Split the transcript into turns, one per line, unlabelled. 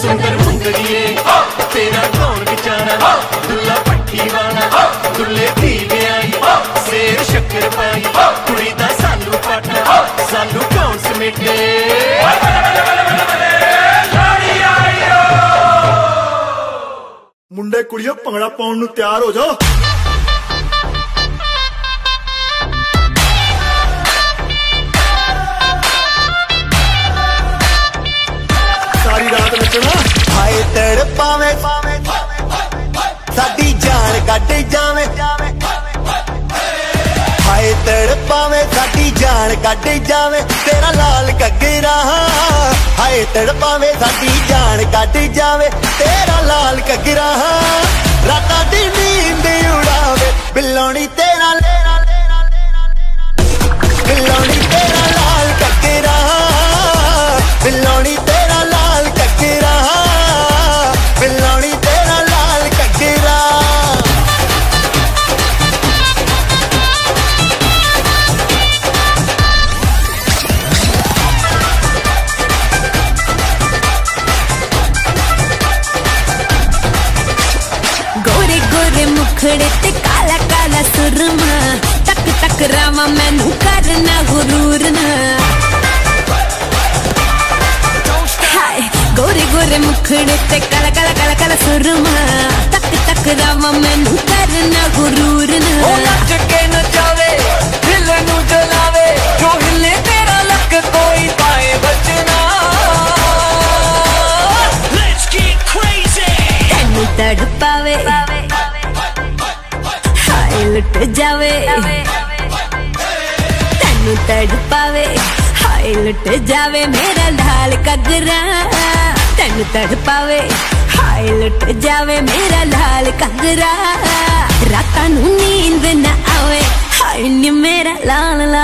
ਮੁੰਦੜੀਏ ਤੇਰਾ ਕੌਣ ਵਿਚਾਰਾ ਦੁੱਲਾ ਪੱਠੀ ਵਾਲਾ ਦੁੱਲੇ ਦੀ ਵਿਆਹੀ ਸੇਰ ਸ਼ੱਕਰ ਪਾਈ ਕੁੜੀ ਦਾ ਸਾਲੂ ਪਾਟਾ ਸਾਲੂ ਕੌਣ ਸਮੇਟੇ
ਮੁੰਡੇ ਕੁੜੀਓ ਭੰਗੜਾ ਪਾਉਣ ਨੂੰ ਤਿਆਰ ਹੋ ਜਾਓ
ਪਾਵੇਂ ਸਾਡੀ ਜਾਨ ਕੱਢ ਜਾਵੇਂ ਹਾਏ ਤੜ ਪਾਵੇਂ ਸਾਡੀ ਜਾਨ ਕੱਢ ਜਾਵੇਂ ਤੇਰਾ ਲਾਲ ਕੱਗਰਾ ਹਾਏ ਤੜ ਪਾਵੇਂ ਸਾਡੀ ਜਾਨ ਕੱਢ ਜਾਵੇ ਤੇਰਾ ਲਾਲ ਕੱਗਰਾ ਰਾਤਾਂ ਦੀ ਨੀਂਦ ਉਡਾਵੇ ਬਿੱਲੋਣੀ ਤੇਰਾ
ਗੋਰੇ ਮੁਖੜੇ ਤੇ ਕਾਲਾ ਕਾਲਾ ਸੁਰਮਾ ਟਕ ਟਕ ਰਾਵਾਂ ਮੈਨੂੰ ਕਰਨਾ ਗੁਰੂਰ ਨਾ ਹਾਏ ਗੋਰੇ ਗੋਰੇ ਮੁਖੜੇ ਤੇ ਕਾਲਾ ਕਾਲਾ ਕਾਲਾ ਕਾਲਾ ਸੁਰਮਾ ਟਕ ਟਕ ਰਾਵਾਂ ਮੈਨੂੰ ਕਰਨਾ ਗੁਰੂਰ ਨਾ
ਉਹ ਨੱਚ ਕੇ ਨਚਾਵੇ ਦਿਲ ਨੂੰ ਜਲਾਵੇ ਜੋ ਹਿੱਲੇ ਤੇਰਾ ਲੱਕ ਕੋਈ ਪਾਏ ਬਚਨਾ ਲੈਟਸ ਗੈਟ ਕ੍ਰੇਜ਼ੀ
ਤੈਨੂੰ ਤੜਪਾਵੇ ਹਾਏ ਲੁੱਟ ਜਾਵੇ ਤੈਨੂੰ ਤੜਪਾਵੇ ਹਾਏ ਲੁੱਟ ਜਾਵੇ ਮੇਰਾ ਲਾਲ ਕਗਰਾ ਤੈਨੂੰ ਤੜਪਾਵੇ ਹਾਏ ਲੁੱਟ ਜਾਵੇ ਮੇਰਾ ਲਾਲ ਕਗਰਾ ਰਾਤਾਂ ਨੂੰ ਨੀਂਦ ਨਾ ਆਵੇ ਹਾਏ ਨੀ ਮੇਰਾ ਲਾਲ ਲਾਲ ਲਾਲ ਲਾਲ